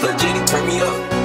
Slut Jenny, turn me up.